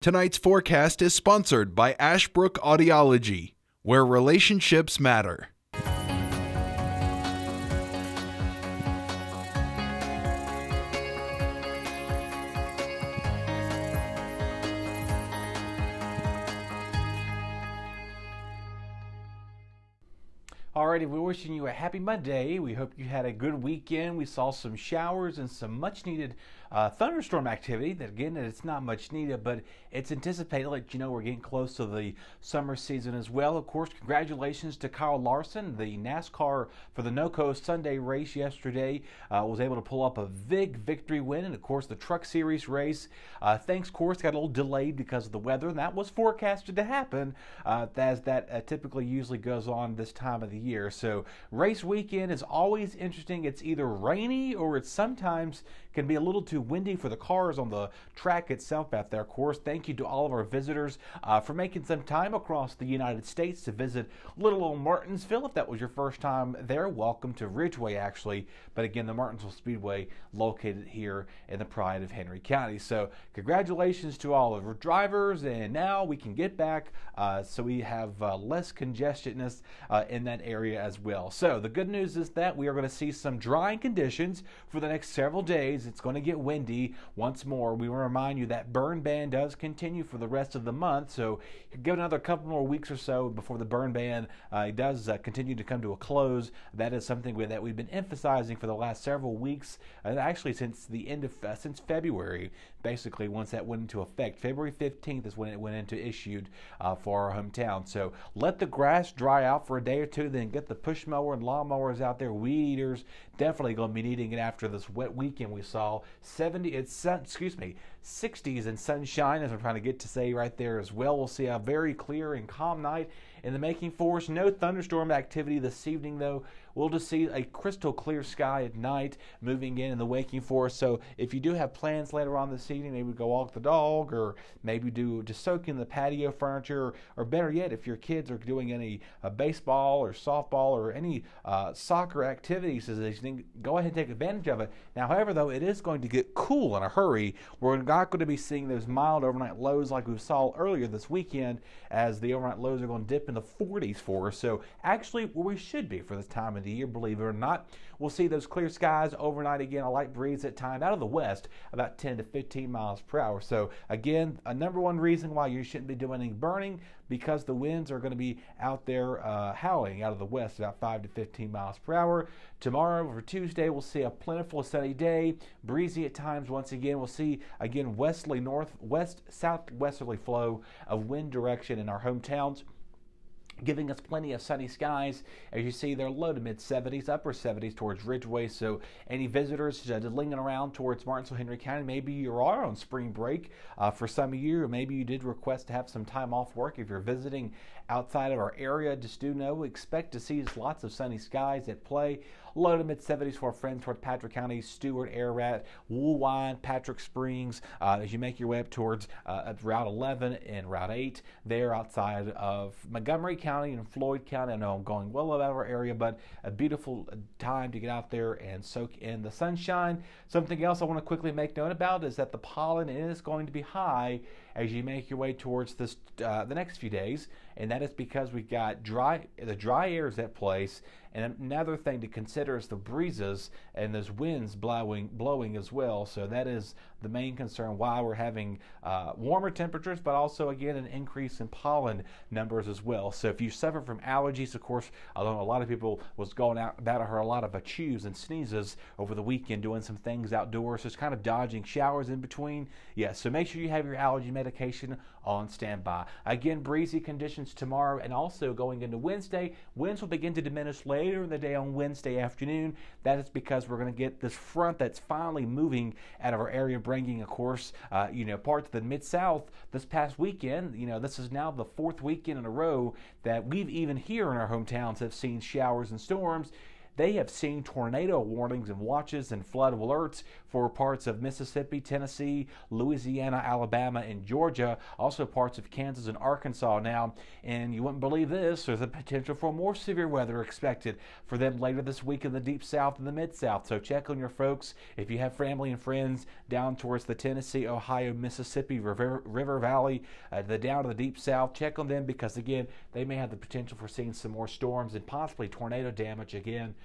Tonight's forecast is sponsored by Ashbrook Audiology, where relationships matter. Alrighty, we're wishing you a happy Monday. We hope you had a good weekend. We saw some showers and some much needed uh, thunderstorm activity. That again, it's not much needed, but it's anticipated. Let you know we're getting close to the summer season as well. Of course, congratulations to Kyle Larson, the NASCAR for the NOCO Sunday race yesterday. Uh, was able to pull up a big victory win, and of course the Truck Series race. Uh, thanks, course, got a little delayed because of the weather, and that was forecasted to happen, uh, as that uh, typically usually goes on this time of the year. So race weekend is always interesting. It's either rainy or it sometimes can be a little too windy for the cars on the track itself out there. Of course, thank you to all of our visitors uh, for making some time across the United States to visit little old Martinsville. If that was your first time there, welcome to Ridgeway, actually. But again, the Martinsville Speedway located here in the pride of Henry County. So, congratulations to all of our drivers, and now we can get back uh, so we have uh, less congestedness uh, in that area as well. So, the good news is that we are going to see some drying conditions for the next several days. It's going to get windy once more. We remind you that burn ban does continue for the rest of the month, so give another couple more weeks or so before the burn ban uh, does uh, continue to come to a close. That is something we, that we've been emphasizing for the last several weeks, and actually since the end of uh, since February. Basically, once that went into effect, February 15th is when it went into issued uh, for our hometown. So let the grass dry out for a day or two, then get the push mower and lawn mowers out there. Weed eaters definitely going to be needing it after this wet weekend we saw. 70, it's excuse me, 60s and sunshine, as I'm trying to get to say right there as well. We'll see a very clear and calm night in the making for us. No thunderstorm activity this evening, though. We'll just see a crystal clear sky at night moving in in the waking forest. So if you do have plans later on this evening, maybe go walk the dog or maybe do just soak in the patio furniture, or, or better yet, if your kids are doing any uh, baseball or softball or any uh, soccer activities, this evening, go ahead and take advantage of it. Now, however, though, it is going to get cool in a hurry. We're not going to be seeing those mild overnight lows like we saw earlier this weekend, as the overnight lows are going to dip in the 40s for us. So actually, where we should be for this time of the year, believe it or not. We'll see those clear skies overnight again, a light breeze at times out of the west, about 10 to 15 miles per hour. So, again, a number one reason why you shouldn't be doing any burning because the winds are going to be out there uh, howling out of the west about 5 to 15 miles per hour. Tomorrow for Tuesday, we'll see a plentiful sunny day, breezy at times. Once again, we'll see again westerly northwest southwesterly flow of wind direction in our hometowns giving us plenty of sunny skies. As you see, they're low to mid 70s, upper 70s towards Ridgeway. So, any visitors uh, lingering around towards Martinsville, Henry County, maybe you are on spring break uh, for some of you, or maybe you did request to have some time off work. If you're visiting outside of our area, just do know we expect to see lots of sunny skies at play. Low to mid 70s for our friends towards Patrick County, Stuart, Ararat, Woolwine, Patrick Springs. Uh, as you make your way up towards uh, Route 11 and Route 8, there outside of Montgomery County and Floyd County. I know I'm going well out of our area, but a beautiful time to get out there and soak in the sunshine. Something else I want to quickly make note about is that the pollen is going to be high as you make your way towards this uh, the next few days, and that is because we've got dry the dry air is at place, and another thing to consider is the breezes and those winds blowing blowing as well. So that is the main concern why we're having uh, warmer temperatures, but also again an increase in pollen numbers as well. So if you suffer from allergies, of course, although a lot of people was going out about her a lot of achieves and sneezes over the weekend, doing some things outdoors, just kind of dodging showers in between. Yes, yeah, so make sure you have your allergy medication on standby. Again, breezy conditions tomorrow and also going into Wednesday. Winds will begin to diminish later in the day on Wednesday afternoon. That is because we're going to get this front that's finally moving out of our area, bringing, of course, uh, you know, parts of the mid south this past weekend. You know, this is now the fourth weekend in a row that we've even here in our hometowns have seen showers and storms they have seen tornado warnings and watches and flood alerts for parts of Mississippi, Tennessee, Louisiana, Alabama, and Georgia, also parts of Kansas and Arkansas now. And you wouldn't believe this, there's a potential for more severe weather expected for them later this week in the deep south and the mid south. So check on your folks if you have family and friends down towards the Tennessee, Ohio, Mississippi, River, River Valley, uh, the down to the deep south. Check on them because, again, they may have the potential for seeing some more storms and possibly tornado damage again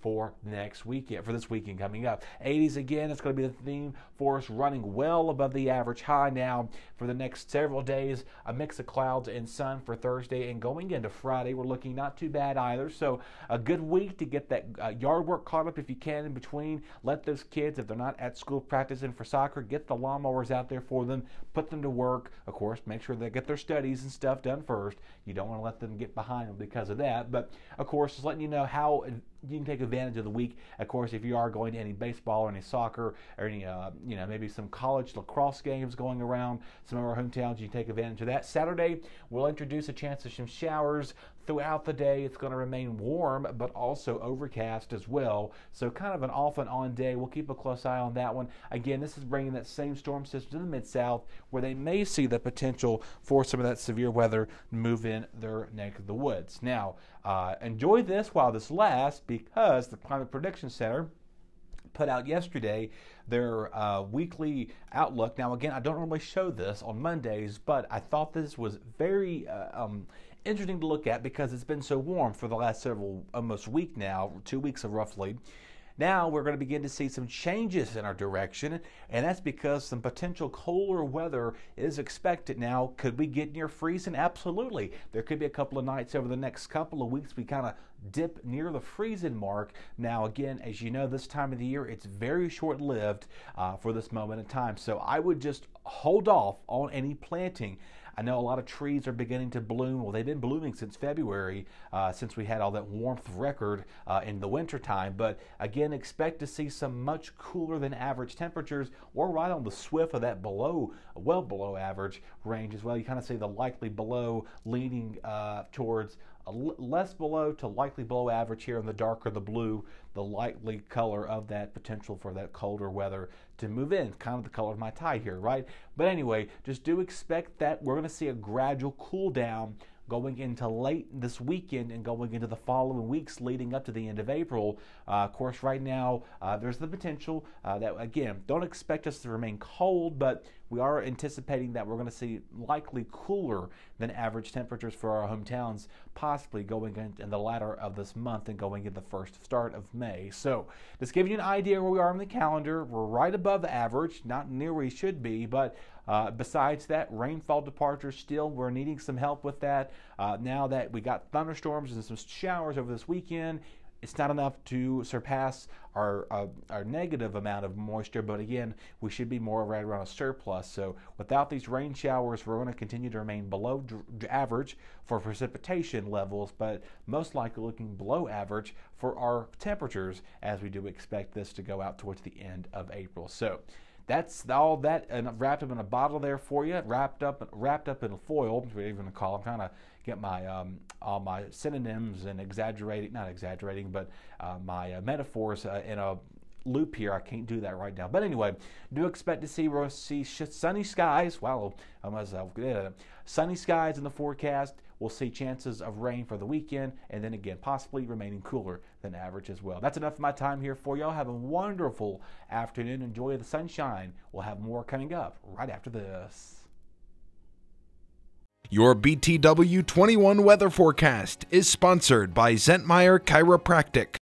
for next weekend, for this weekend coming up. 80s again, it's going to be the theme for us running well above the average high now for the next several days. A mix of clouds and sun for Thursday and going into Friday, we're looking not too bad either. So a good week to get that uh, yard work caught up if you can in between. Let those kids, if they're not at school practicing for soccer, get the lawnmowers out there for them, put them to work. Of course, make sure they get their studies and stuff done first. You don't want to let them get behind because of that. But of course, just letting you know how you can take advantage of the week. Of course, if you are going to any baseball or any soccer or any, uh, you know, maybe some college lacrosse games going around some of our hometowns, you can take advantage of that. Saturday, we'll introduce a chance of some showers throughout the day. It's going to remain warm, but also overcast as well. So, kind of an off and on day. We'll keep a close eye on that one. Again, this is bringing that same storm system to the mid south where they may see the potential for some of that severe weather move in their neck of the woods. Now, uh, enjoy this while this lasts because the Climate Prediction Center put out yesterday their uh, weekly outlook. Now, again, I don't normally show this on Mondays, but I thought this was very uh, um, interesting to look at because it's been so warm for the last several, almost week now, two weeks of roughly. Now we're going to begin to see some changes in our direction, and that's because some potential colder weather is expected. Now, could we get near freezing? Absolutely. There could be a couple of nights over the next couple of weeks we kind of dip near the freezing mark. Now, again, as you know, this time of the year it's very short lived uh, for this moment in time. So I would just hold off on any planting I know a lot of trees are beginning to bloom. Well, they've been blooming since February, uh, since we had all that warmth record uh, in the wintertime. But again, expect to see some much cooler than average temperatures or right on the swift of that below, well below average range as well. You kind of see the likely below leaning uh, towards less below to likely below average here in the darker the blue, the likely color of that potential for that colder weather to move in. Kind of the color of my tie here, right? But anyway, just do expect that we're going to see a gradual cool down going into late this weekend and going into the following weeks leading up to the end of April. Uh, of course, right now, uh, there's the potential uh, that, again, don't expect us to remain cold, but we are anticipating that we're going to see likely cooler than average temperatures for our hometowns, possibly going in, the latter of this month and going in the first start of May. So, just giving you an idea where we are on the calendar, we're right above the average, not near where we should be, but uh, besides that, rainfall departures still, we're needing some help with that. Uh, now that we got thunderstorms and some showers over this weekend, it's not enough to surpass our uh, our negative amount of moisture, but again, we should be more right around a surplus. So without these rain showers, we're going to continue to remain below average for precipitation levels, but most likely looking below average for our temperatures as we do expect this to go out towards the end of April. So that's all that and wrapped up in a bottle there for you, wrapped up wrapped up in a foil, we're even gonna call. I'm trying to get my um, all my synonyms and exaggerating, not exaggerating, but uh, my uh, metaphors uh, in a loop here. I can't do that right now. But anyway, do expect to see see sunny skies. Wow, I have uh, sunny skies in the forecast. We'll see chances of rain for the weekend, and then again, possibly remaining cooler than average as well. That's enough of my time here for y'all. Have a wonderful afternoon. Enjoy the sunshine. We'll have more coming up right after this. Your BTW 21 weather forecast is sponsored by Zentmeyer Chiropractic.